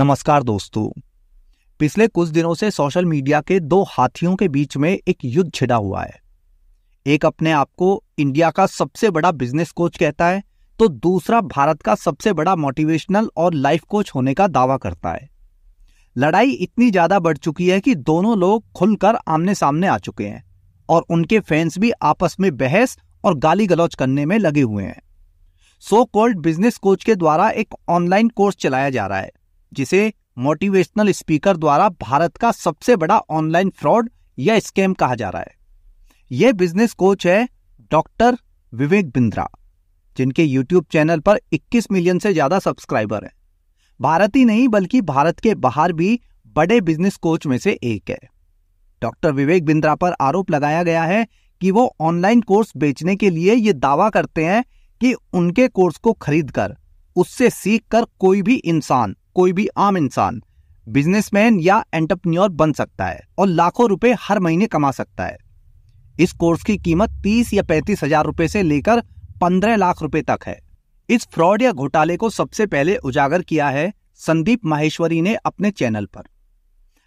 नमस्कार दोस्तों। पिछले कुछ दिनों से सोशल मीडिया के दो हाथियों के बीच में एक युद्ध छिड़ा हुआ है। एक अपने आप को इंडिया का सबसे बड़ा बिज़नेस कोच कहता है तो दूसरा भारत का सबसे बड़ा मोटिवेशनल और लाइफ कोच होने का दावा करता है। लड़ाई इतनी ज़्यादा बढ़ चुकी है कि दोनों लोग खुलकर आमने सामने आ चुके हैं और उनके फैंस भी आपस में बहस और गाली गलौज करने में लगे हुए हैं। सो कॉल्ड बिज़नेस कोच के द्वारा एक ऑनलाइन कोर्स चलाया जा रहा है। जिसे मोटिवेशनल स्पीकर द्वारा भारत का सबसे बड़ा ऑनलाइन फ्रॉड या स्कैम कहा जा रहा है। यह बिज़नेस कोच है डॉक्टर विवेक बिंद्रा, जिनके यूट्यूब चैनल पर 21 मिलियन से ज़्यादा सब्सक्राइबर हैं। भारत ही नहीं, बल्कि भारत के बाहर भी बड़े बिज़नेस कोच में से एक है। डॉक्टर विवेक बिंद्रा पर आरोप लगाया गया है कि वो ऑनलाइन कोर्स बेचने के लिए ये दावा करते हैं कि उनके कोर्स को खरीदकर, उससे सीखकर कोई भी इंसान कोई भी आम इंसान, बिजनेसमैन या एंटरप्रेन्योर बन सकता है और लाखों रुपए हर महीने कमा सकता है। इस कोर्स की कीमत तीस या पैंतीस हज़ार रुपए से लेकर पंद्रह लाख रुपए तक है। इस फ्रॉड या घोटाले को सबसे पहले उजागर किया है संदीप माहेश्वरी ने अपने चैनल पर।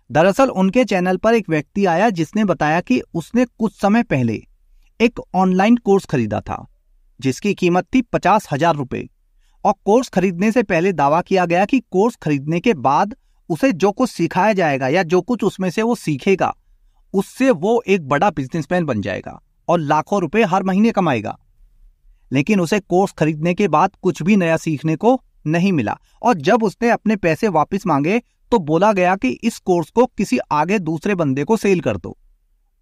दरअसल उनके चैनल पर एक व्यक्ति आया जिसने बताया कि उसने कुछ समय पहले एक ऑनलाइन कोर्स खरीदा था, जिसकी कीमत थी पचास हज़ार रुपए। और कोर्स खरीदने से पहले दावा किया गया कि कोर्स खरीदने के बाद उसे जो कुछ सिखाया जाएगा या जो कुछ उसमें से वो सीखेगा, उससे वो एक बड़ा बिजनेसमैन बन जाएगा और लाखों रुपए हर महीने कमाएगा। लेकिन उसे कोर्स खरीदने के बाद कुछ भी नया सीखने को नहीं मिला और जब उसने अपने पैसे वापस मांगे तो बोला गया कि इस कोर्स को किसी आगे दूसरे बंदे को सेल कर दो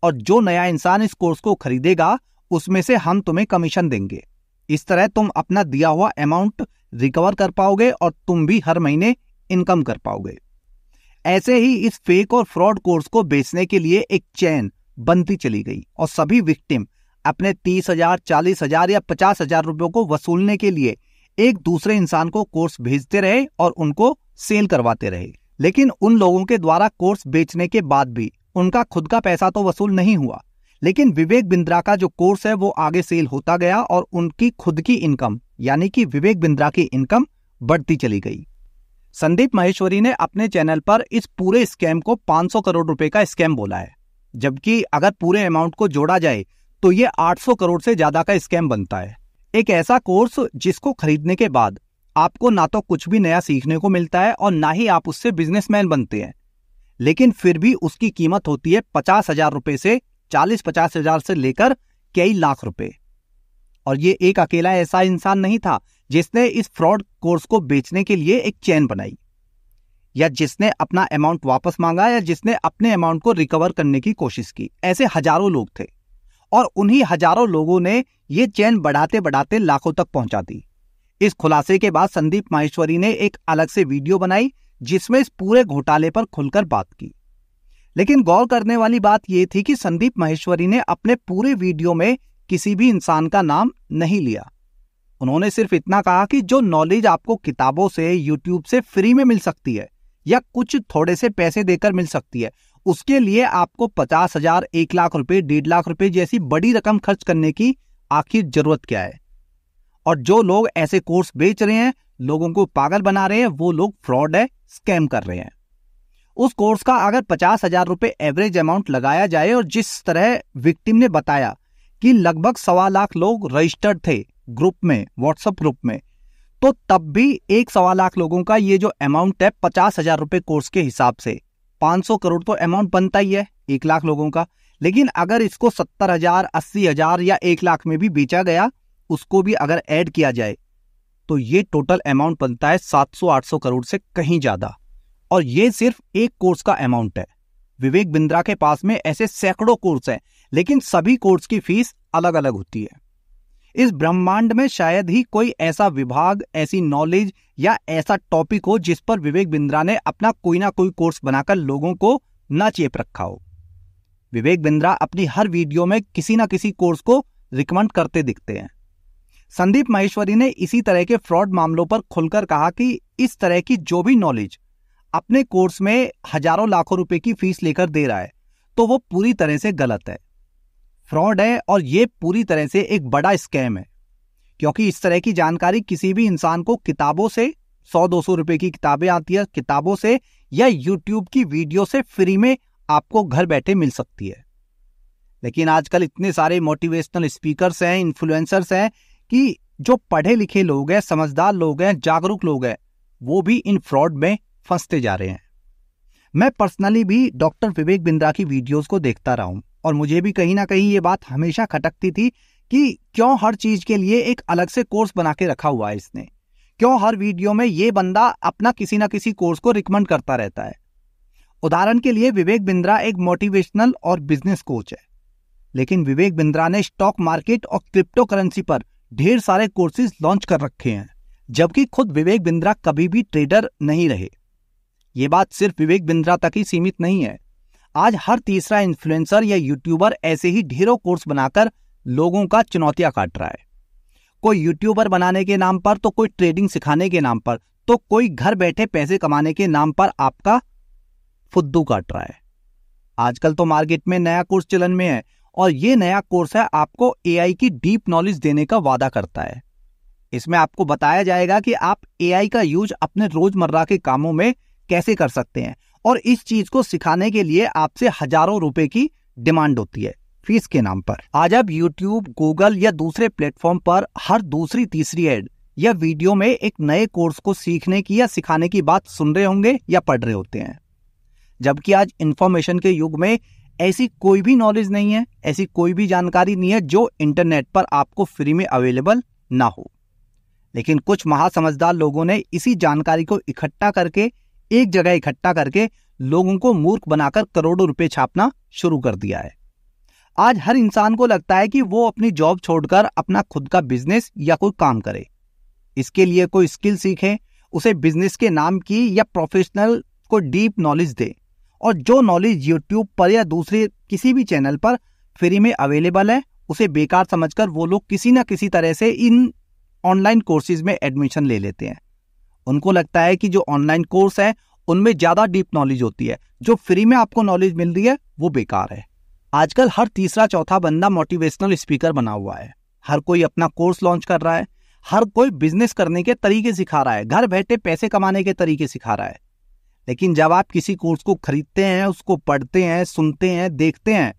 और जो नया इंसान इस कोर्स को खरीदेगा, उसमें से हम तुम्हें कमीशन देंगे। इस तरह तुम अपना दिया हुआ अमाउंट रिकवर कर पाओगे और तुम भी हर महीने इनकम कर पाओगे। ऐसे ही इस फेक और फ्रॉड कोर्स को बेचने के लिए एक चैन बनती चली गई और सभी विक्टिम अपने तीस हज़ार, चालीस हज़ार या पचास हज़ार रुपयों को वसूलने के लिए एक दूसरे इंसान को कोर्स भेजते रहे और उनको सेल करवाते रहे। लेकिन उन लोगों के द्वारा कोर्स बेचने के बाद भी उनका खुद का पैसा तो वसूल नहीं हुआ। लेकिन विवेक बिंद्रा का जो कोर्स है वो आगे सेल होता गया और उनकी खुद की इनकम, यानी कि विवेक बिंद्रा की इनकम, बढ़ती चली गई। संदीप महेश्वरी ने अपने चैनल पर इस पूरे स्कैम को 500 करोड़ रुपए का स्कैम बोला है। जबकि अगर पूरे अमाउंट को जोड़ा जाए तो ये 800 करोड़ से ज़्यादा का स्कैम बनता है। एक ऐसा कोर्स जिसको खरीदने के बाद आपको ना तो कुछ भी नया सीखने को मिलता है और ना ही आप उससे बिजनेसमैन बनते हैं। लेकिन फिर भी उसकी कीमत होती है पचास हज़ार रुपए से चालीस पचास हज़ार से लेकर कई लाख रुपए। और ये एक अकेला ऐसा इंसान नहीं था जिसने इस फ्रॉड कोर्स को बेचने के लिए एक चैन बनाई, या जिसने अपना अमाउंट वापस मांगा, या जिसने अपने अमाउंट को रिकवर करने की कोशिश की। ऐसे हज़ारों लोग थे और उन्हीं हज़ारों लोगों ने ये चैन बढ़ाते बढ़ाते लाखों तक पहुँचा दी। इस खुलासे के बाद संदीप माहेश्वरी ने एक अलग से वीडियो बनाई, जिसमें इस पूरे घोटाले पर खुलकर बात की। लेकिन गौर करने वाली बात यह थी कि संदीप महेश्वरी ने अपने पूरे वीडियो में किसी भी इंसान का नाम नहीं लिया। उन्होंने सिर्फ़ इतना कहा कि जो नॉलेज आपको किताबों से यूट्यूब से फ्री में मिल सकती है या कुछ थोड़े से पैसे देकर मिल सकती है, उसके लिए आपको पचास हज़ार, एक लाख रुपए, डेढ़ लाख रुपए जैसी बड़ी रकम खर्च करने की आखिर ज़रूरत क्या है? और जो लोग ऐसे कोर्स बेच रहे हैं, लोगों को पागल बना रहे हैं, वो लोग फ्रॉड है, स्कैम कर रहे हैं। उस कोर्स का अगर पचास हज़ार रुपए एवरेज अमाउंट लगाया जाए और जिस तरह विक्टिम ने बताया कि लगभग सवा लाख लोग रजिस्टर्ड थे ग्रुप में व्हाट्सएप ग्रुप में तो तब भी एक सवा लाख लोगों का ये जो अमाउंट है पचास हज़ार रुपए कोर्स के हिसाब से। पाँच सौ करोड़ तो अमाउंट बनता ही है एक लाख लोगों का। लेकिन अगर इसको सत्तर हज़ार, अस्सी हज़ार या एक लाख में भी बेचा गया, उसको भी अगर ऐड किया जाए तो ये टोटल अमाउंट बनता है सात सौ, आठ सौ करोड़ से कहीं ज़्यादा। और ये सिर्फ़ एक कोर्स का अमाउंट है। विवेक बिंद्रा के पास में ऐसे सैकड़ों कोर्स हैं, लेकिन सभी कोर्स की फ़ीस अलग अलग होती है। इस ब्रह्मांड में शायद ही कोई ऐसा विभाग, ऐसी नॉलेज या ऐसा टॉपिक हो जिस पर विवेक बिंद्रा ने अपना कोई ना कोई कोर्स बनाकर लोगों को न चेप रखा हो। विवेक बिंद्रा अपनी हर वीडियो में किसी ना किसी कोर्स को रिकमेंड करते दिखते हैं। संदीप महेश्वरी ने इसी तरह के फ्रॉड मामलों पर खुलकर कहा कि इस तरह की जो भी नॉलेज अपने कोर्स में हज़ारों लाखों रुपए की फ़ीस लेकर दे रहा है तो वो पूरी तरह से गलत है। फ्रॉड है और ये पूरी तरह से एक बड़ा स्कैम है, क्योंकि इस तरह की जानकारी किसी भी इंसान को किताबों से सौ दो सौ रुपए की किताबें आती है, किताबों से या यूट्यूब की वीडियो से फ्री में आपको घर बैठे मिल सकती है। लेकिन आजकल इतने सारे मोटिवेशनल स्पीकर्स हैं इन्फ्लुएंसर्स हैं, कि जो पढ़े लिखे लोग हैं, समझदार लोग हैं, जागरूक लोग हैं, वो भी इन फ्रॉड में फंसते जा रहे हैं। मैं पर्सनली भी डॉक्टर विवेक बिंद्रा की वीडियोस को देखता रहा हूँ और मुझे भी कहीं ना कहीं ये बात हमेशा खटकती थी कि क्यों हर चीज़ के लिए एक अलग से कोर्स बना के रखा हुआ है इसने? क्यों हर वीडियो में ये बंदा अपना किसी ना किसी कोर्स को रिकमेंड करता रहता है? उदाहरण के लिए विवेक बिंद्रा एक मोटिवेशनल और बिज़नेस कोच है। लेकिन विवेक बिंद्रा ने स्टॉक मार्केट और क्रिप्टो करेंसी पर ढेर सारे कोर्सेज लॉन्च कर रखे हैं, जबकि खुद विवेक बिंद्रा कभी भी ट्रेडर नहीं रहे। ये बात सिर्फ़ विवेक बिंद्रा तक ही सीमित नहीं है। आज हर तीसरा इन्फ्लुएंसर या यूट्यूबर ऐसे ही ढेरों कोर्स बनाकर लोगों का चुनौतियाँ काट रहा है। कोई यूट्यूबर बनाने के नाम पर तो कोई ट्रेडिंग सिखाने के नाम पर तो कोई घर बैठे पैसे कमाने के नाम पर आपका फुद्दू काट रहा है। आजकल तो मार्केट में नया कोर्स चलन में है और ये नया कोर्स है आपको एआई की डीप नॉलेज देने का वादा करता है। इसमें आपको बताया जाएगा कि आप एआई का यूज़ अपने रोज़मर्रा के कामों में कैसे कर सकते हैं? और इस चीज़ को सिखाने के लिए आपसे हज़ारों रुपए की डिमांड होती है फ़ीस के नाम पर। आज आप यूट्यूब गूगल या दूसरे प्लेटफॉर्म पर हर दूसरी तीसरी एड या वीडियो में एक नए कोर्स को सीखने की या सिखाने की बात सुन रहे होंगे या पढ़ रहे होते हैं। जबकि आज इंफॉर्मेशन के युग में ऐसी कोई भी नॉलेज नहीं है, ऐसी कोई भी जानकारी नहीं है जो इंटरनेट पर आपको फ्री में अवेलेबल ना हो। लेकिन कुछ महासमझदार लोगों ने इसी जानकारी को इकट्ठा करके एक जगह इकट्ठा करके लोगों को मूर्ख बनाकर करोड़ों रुपए छापना शुरू कर दिया है। आज हर इंसान को लगता है कि वो अपनी जॉब छोड़कर अपना खुद का बिज़नेस या कोई काम करे। इसके लिए कोई स्किल सीखे, उसे बिज़नेस के नाम की या प्रोफेशनल को डीप नॉलेज दे और जो नॉलेज यूट्यूब पर या दूसरे किसी भी चैनल पर फ्री में अवेलेबल है, उसे बेकार समझकर वो लोग किसी ना किसी तरह से इन ऑनलाइन कोर्सेज में एडमिशन ले लेते हैं। उनको लगता है कि जो ऑनलाइन कोर्स है, उनमें ज़्यादा डीप नॉलेज होती है। जो फ्री में आपको नॉलेज मिल रही है, वो बेकार है। आजकल हर तीसरा चौथा बंदा मोटिवेशनल स्पीकर बना हुआ है। हर कोई अपना कोर्स लॉन्च कर रहा है। हर कोई बिज़नेस करने के तरीके सिखा रहा है। घर बैठे पैसे कमाने के तरीके सिखा रहा है। लेकिन जब आप किसी कोर्स को खरीदते हैं, उसको पढ़ते हैं, सुनते हैं, देखते हैं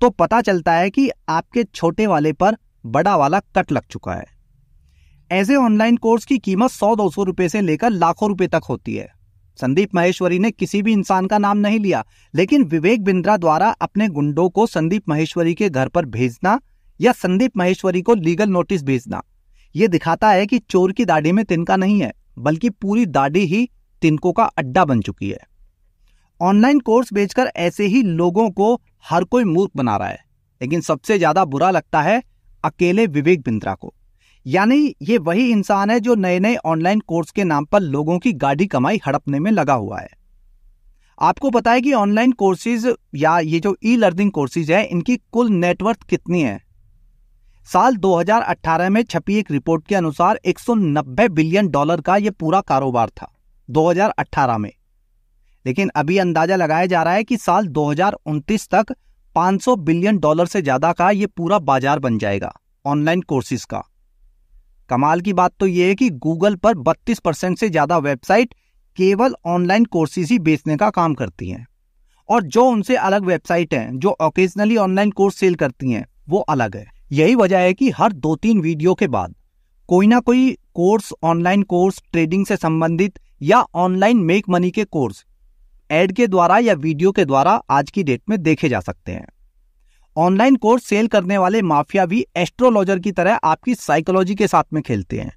तो पता चलता है कि आपके छोटे वाले पर बड़ा वाला कट लग चुका है। ऐसे ऑनलाइन कोर्स की कीमत सौ दो सौ रुपए से लेकर लाखों रुपए तक होती है। संदीप महेश्वरी ने किसी भी इंसान का नाम नहीं लिया, लेकिन विवेक बिंद्रा द्वारा अपने गुंडों को संदीप महेश्वरी के घर पर भेजना या संदीप महेश्वरी को लीगल नोटिस भेजना यह दिखाता है कि चोर की दाढ़ी में तिनका नहीं है, बल्कि पूरी दाढ़ी ही तिनकों का अड्डा बन चुकी है। ऑनलाइन कोर्स बेचकर ऐसे ही लोगों को हर कोई मूर्ख बना रहा है, लेकिन सबसे ज़्यादा बुरा लगता है अकेले विवेक बिंद्रा को। यानी ये वही इंसान है जो नए नए ऑनलाइन कोर्स के नाम पर लोगों की गाड़ी कमाई हड़पने में लगा हुआ है। आपको पता है कि ऑनलाइन कोर्सेज या ये जो ई लर्निंग कोर्सेज है, इनकी कुल नेटवर्थ कितनी है? साल 2018 में छपी एक रिपोर्ट के अनुसार 190 बिलियन डॉलर का यह पूरा कारोबार था 2018 में। लेकिन अभी अंदाज़ा लगाया जा रहा है कि साल 2029 तक 500 बिलियन डॉलर से ज़्यादा का यह पूरा बाज़ार बन जाएगा, ऑनलाइन कोर्सेज का। कमाल की बात तो ये है कि गूगल पर 32 परसेंट से ज़्यादा वेबसाइट केवल ऑनलाइन कोर्सेज ही बेचने का काम करती हैं। और जो उनसे अलग वेबसाइट हैं, जो ओकेजनली ऑनलाइन कोर्स सेल करती हैं, वो अलग है। यही वजह है कि हर दो तीन वीडियो के बाद कोई ना कोई कोर्स, ऑनलाइन कोर्स, ट्रेडिंग से संबंधित या ऑनलाइन मेक मनी के कोर्स, एड के द्वारा या वीडियो के द्वारा आज की डेट में देखे जा सकते हैं। ऑनलाइन कोर्स सेल करने वाले माफिया भी एस्ट्रोलॉजर की तरह आपकी साइकोलॉजी के साथ में खेलते हैं।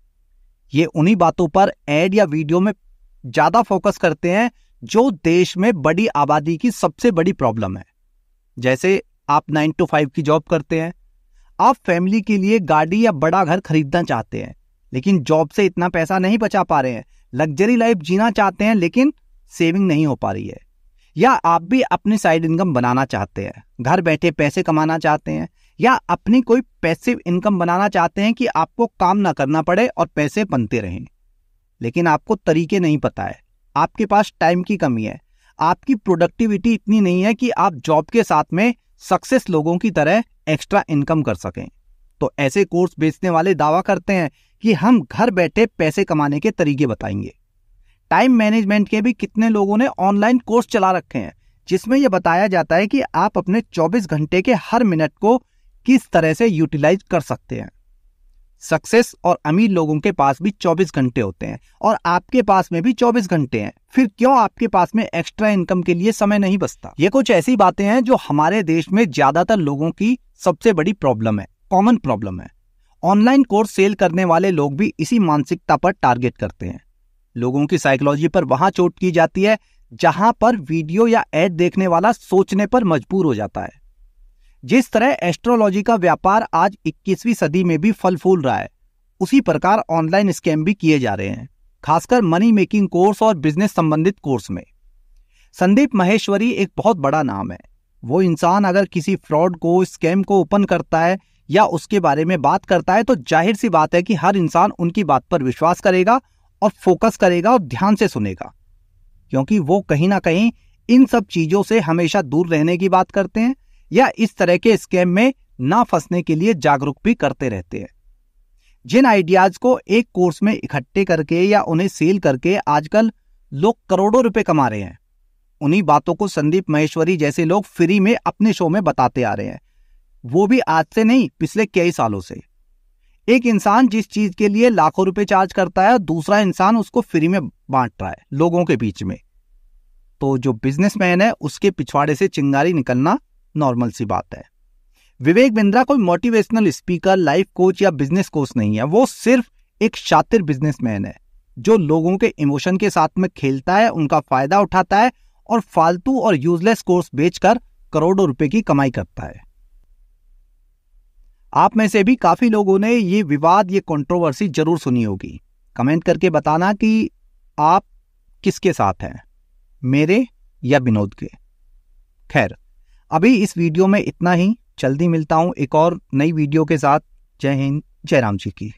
ये उन्हीं बातों पर एड या वीडियो में ज़्यादा फोकस करते हैं, जो देश में बड़ी आबादी की सबसे बड़ी प्रॉब्लम है। जैसे आप नाइन टू फाइव की जॉब करते हैं, आप फैमिली के लिए गाड़ी या बड़ा घर खरीदना चाहते हैं, लेकिन जॉब से इतना पैसा नहीं बचा पा रहे हैं। लग्जरी लाइफ जीना चाहते हैं, लेकिन सेविंग नहीं हो पा रही है। या आप भी अपनी साइड इनकम बनाना चाहते हैं, घर बैठे पैसे कमाना चाहते हैं, या अपनी कोई पैसिव इनकम बनाना चाहते हैं कि आपको काम ना करना पड़े और पैसे बनते रहें। लेकिन आपको तरीके नहीं पता है। आपके पास टाइम की कमी है। आपकी प्रोडक्टिविटी इतनी नहीं है कि आप जॉब के साथ में सक्सेस लोगों की तरह एक्स्ट्रा इनकम कर सकें। तो ऐसे कोर्स बेचने वाले दावा करते हैं कि हम घर बैठे पैसे कमाने के तरीके बताएँगे। टाइम मैनेजमेंट के भी कितने लोगों ने ऑनलाइन कोर्स चला रखे हैं, जिसमें यह बताया जाता है कि आप अपने 24 घंटे के हर मिनट को किस तरह से यूटिलाइज कर सकते हैं। सक्सेस और अमीर लोगों के पास भी 24 घंटे होते हैं और आपके पास में भी 24 घंटे हैं। फिर क्यों आपके पास में एक्स्ट्रा इनकम के लिए समय नहीं बचता? ये कुछ ऐसी बातें हैं जो हमारे देश में ज़्यादातर लोगों की सबसे बड़ी प्रॉब्लम है, कॉमन प्रॉब्लम है। ऑनलाइन कोर्स सेल करने वाले लोग भी इसी मानसिकता पर टारगेट करते हैं। लोगों की साइकोलॉजी पर वहाँ चोट की जाती है, जहाँ पर वीडियो या एड देखने वाला सोचने पर मजबूर हो जाता है। जिस तरह एस्ट्रोलॉजी का व्यापार आज 21वीं सदी में भी फल फूल रहा है, उसी प्रकार ऑनलाइन स्कैम भी किए जा रहे हैं, खासकर मनी मेकिंग कोर्स और बिज़नेस संबंधित कोर्स में। संदीप महेश्वरी एक बहुत बड़ा नाम है। वो इंसान अगर किसी फ्रॉड को स्कैम को ओपन करता है या उसके बारे में बात करता है तो ज़ाहिर सी बात है कि हर इंसान उनकी बात पर विश्वास करेगा और फोकस करेगा और ध्यान से सुनेगा। क्योंकि वो कहीं ना कहीं इन सब चीज़ों से हमेशा दूर रहने की बात करते हैं या इस तरह के स्कैम में ना फंसने के लिए जागरूक भी करते रहते हैं। जिन आइडियाज़ को एक कोर्स में इकट्ठे करके या उन्हें सेल करके आजकल लोग करोड़ों रुपए कमा रहे हैं, उन्हीं बातों को संदीप महेश्वरी जैसे लोग फ्री में अपने शो में बताते आ रहे हैं। वो भी आज से नहीं, पिछले कई सालों से। एक इंसान जिस चीज़ के लिए लाखों रुपए चार्ज करता है दूसरा इंसान उसको फ्री में बांट रहा है, लोगों के बीच में। तो जो बिजनेसमैन है, उसके पिछवाड़े से चिंगारी निकलना नॉर्मल सी बात है। विवेक बिंद्रा कोई मोटिवेशनल स्पीकर, लाइफ कोच या बिज़नेस कोच नहीं है। वो सिर्फ़ एक शातिर बिजनेसमैन है, जो लोगों के इमोशन के साथ में खेलता है, उनका फ़ायदा उठाता है और फालतू और यूजलेस कोर्स बेचकर करोड़ों रुपए की कमाई करता है। आप में से भी काफ़ी लोगों ने ये विवाद, ये कंट्रोवर्सी ज़रूर सुनी होगी। कमेंट करके बताना कि आप किसके साथ हैं? मेरे या विनोद के? खैर, अभी इस वीडियो में इतना ही। जल्दी मिलता हूँ एक और नई वीडियो के साथ। जय हिंद, जय राम जी की।